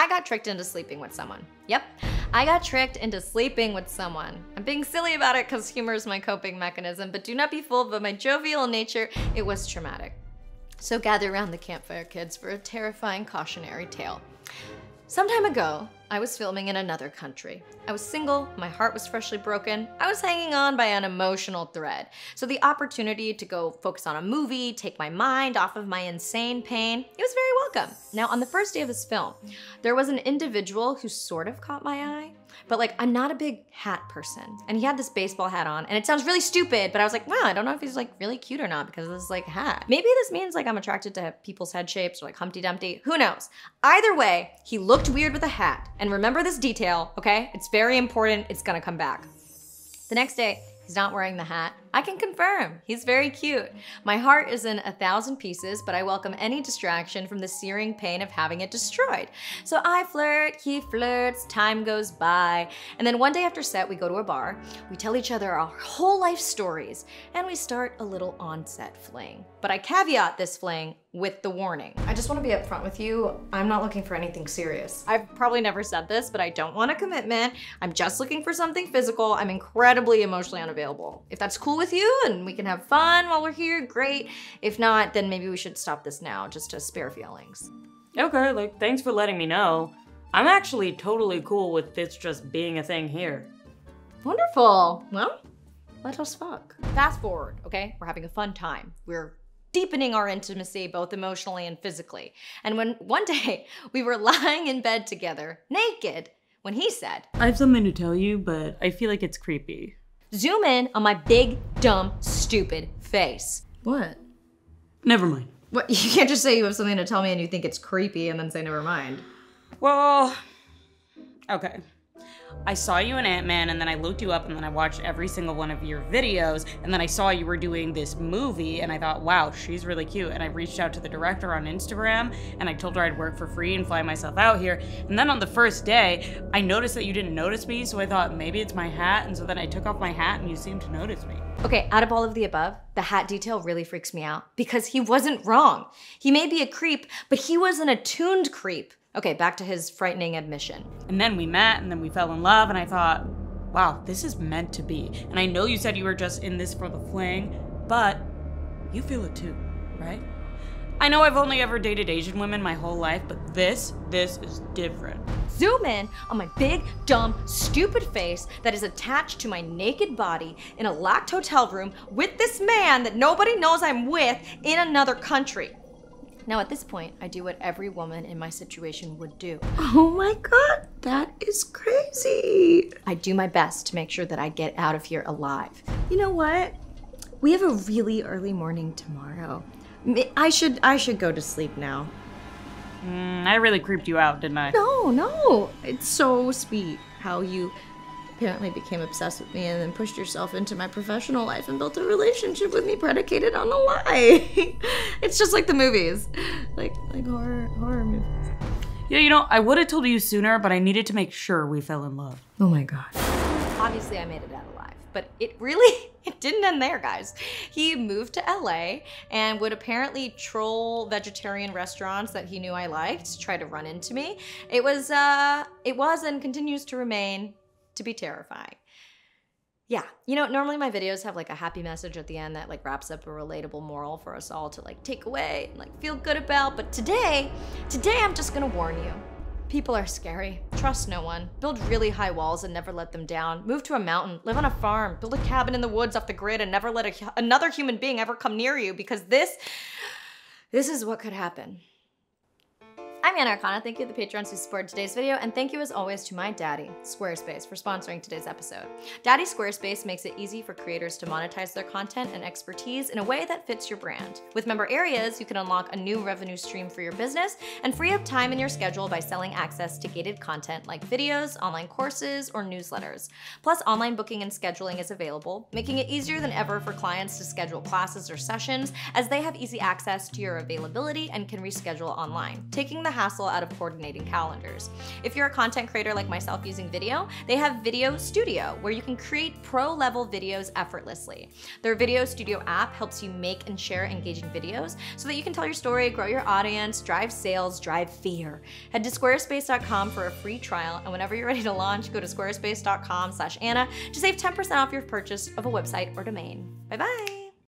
I got tricked into sleeping with someone. Yep, I got tricked into sleeping with someone. I'm being silly about it because humor is my coping mechanism, but do not be fooled by my jovial nature. It was traumatic. So gather around the campfire, kids, for a terrifying cautionary tale. Some time ago, I was filming in another country. I was single, my heart was freshly broken, I was hanging on by an emotional thread. So the opportunity to go focus on a movie, take my mind off of my insane pain, it was very welcome. Now, on the first day of this film, there was an individual who sort of caught my eye, but like I'm not a big hat person. And he had this baseball hat on, and it sounds really stupid, but I was like, wow, I don't know if he's like really cute or not because of this like hat. Maybe this means like I'm attracted to people's head shapes or like Humpty Dumpty. Who knows? Either way, he looked weird with a hat. And remember this detail, okay? It's very important. It's gonna come back. The next day, he's not wearing the hat. I can confirm, he's very cute. My heart is in a thousand pieces, but I welcome any distraction from the searing pain of having it destroyed. So I flirt, he flirts, time goes by, and then one day after set, we go to a bar, we tell each other our whole life stories, and we start a little on-set fling. But I caveat this fling with the warning. I just wanna be upfront with you, I'm not looking for anything serious. I've probably never said this, but I don't want a commitment. I'm just looking for something physical. I'm incredibly emotionally unavailable. If that's cool with you and we can have fun while we're here, great. If not, then maybe we should stop this now just to spare feelings. Okay, like, thanks for letting me know. I'm actually totally cool with this just being a thing here. Wonderful. Well, let us fuck. Fast forward, okay? We're having a fun time. We're deepening our intimacy both emotionally and physically. And when one day we were lying in bed together, naked, when he said, I have something to tell you, but I feel like it's creepy. Zoom in on my big, dumb, stupid face. What? Never mind. What? You can't just say you have something to tell me and you think it's creepy and then say never mind. Well, okay. I saw you in Ant Man, and then I looked you up, and then I watched every single one of your videos, and then I saw you were doing this movie, and I thought, wow, she's really cute. And I reached out to the director on Instagram, and I told her I'd work for free and fly myself out here. And then on the first day, I noticed that you didn't notice me, so I thought maybe it's my hat, and so then I took off my hat, and you seemed to notice me. Okay, out of all of the above, the hat detail really freaks me out because he wasn't wrong. He may be a creep, but he was an attuned creep. Okay, back to his frightening admission. And then we met, and then we fell in love, and I thought, wow, this is meant to be. And I know you said you were just in this for the fling, but you feel it too, right? I know I've only ever dated Asian women my whole life, but this, this is different. Zoom in on my big, dumb, stupid face that is attached to my naked body in a locked hotel room with this man that nobody knows I'm with in another country. Now, at this point, I do what every woman in my situation would do. Oh my god, that is crazy. I do my best to make sure that I get out of here alive. You know what? We have a really early morning tomorrow. I should I should go to sleep now. Mm, I really creeped you out, didn't I? No, no. It's so sweet how you apparently became obsessed with me and then pushed yourself into my professional life and built a relationship with me predicated on a lie. it's just like the movies. Like like horror horror movies. Yeah, you know, I would have told you sooner, but I needed to make sure we fell in love. Oh my god. Obviously, I made it out alive, but it really it didn't end there, guys. He moved to LA and would apparently troll vegetarian restaurants that he knew I liked, to try to run into me. It was uh it was and continues to remain to be terrifying. Yeah, you know, normally my videos have like a happy message at the end that like wraps up a relatable moral for us all to like take away and like feel good about. But today, today I'm just gonna warn you. People are scary. Trust no one. Build really high walls and never let them down. Move to a mountain. Live on a farm. Build a cabin in the woods off the grid and never let a, another human being ever come near you because this, this is what could happen. I'm Anna Akana. Thank you to the patrons who supported today's video, and thank you as always to my daddy, Squarespace, for sponsoring today's episode. Daddy Squarespace makes it easy for creators to monetize their content and expertise in a way that fits your brand. With member areas, you can unlock a new revenue stream for your business and free up time in your schedule by selling access to gated content like videos, online courses, or newsletters. Plus, online booking and scheduling is available, making it easier than ever for clients to schedule classes or sessions as they have easy access to your availability and can reschedule online. Taking the the hassle out of coordinating calendars. If you're a content creator like myself using video, they have Video Studio, where you can create pro level videos effortlessly. Their Video Studio app helps you make and share engaging videos so that you can tell your story, grow your audience, drive sales, drive fear. Head to squarespace.com for a free trial, and whenever you're ready to launch, go to squarespace.com slash Anna to save 10% off your purchase of a website or domain. Bye bye.